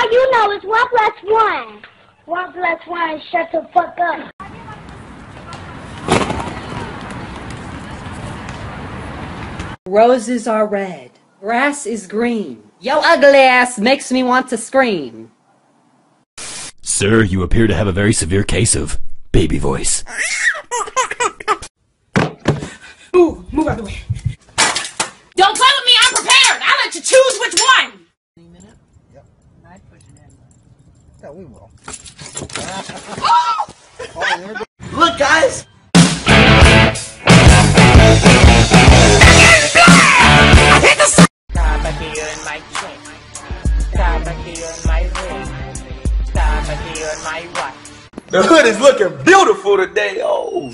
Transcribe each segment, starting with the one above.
all you know is one plus one. One plus one, shut the fuck up. Roses are red, grass is green. Yo ugly ass makes me want to scream. Sir, you appear to have a very severe case of baby voice. Ooh, move out of the way. Don't play with me, I'm prepared! I'll let you choose which one! Yeah, we will. Look, guys! The hood is looking beautiful today. Oh,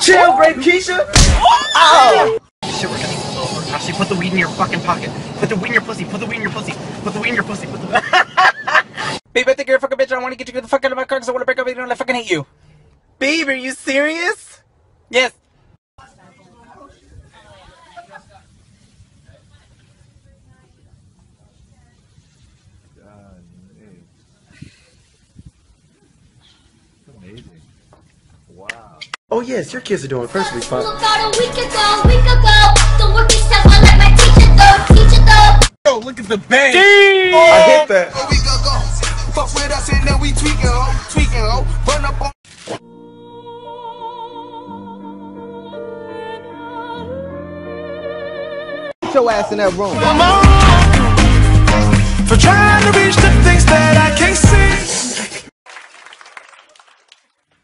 chill, Grape Keisha. Oh, Shit, we're getting over. Actually, put the weed in your fucking pocket. Put the weed in your pussy. Put the weed in your pussy. Put the weed in your pussy. Put the. babe, I think you're a fucking bitch. I want to get you get the fuck out of my car because I want to break up with you and I fucking hate you. Babe, are you serious? Yes. Oh yes, your kids are doing first response. Look out a week ago, week ago. The working stuff, I let my teacher go, teacher go. Oh, look at the bang. I hit that. Fuck with us and then we tweaking, oh, tweaking, oh. Run up on. Get your ass in that room. For trying to reach the things that I can't see.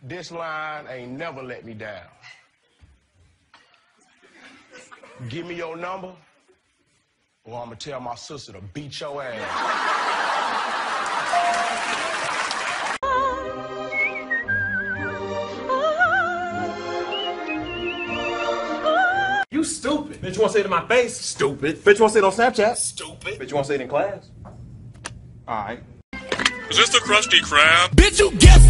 This line ain't never let me down. Give me your number, or I'm gonna tell my sister to beat your ass. Bitch, you want to say it in my face? Stupid. Bitch, you want to say it on Snapchat? Stupid. Bitch, you want to say it in class? All right. Is this the Krusty Krab? Bitch, you guessed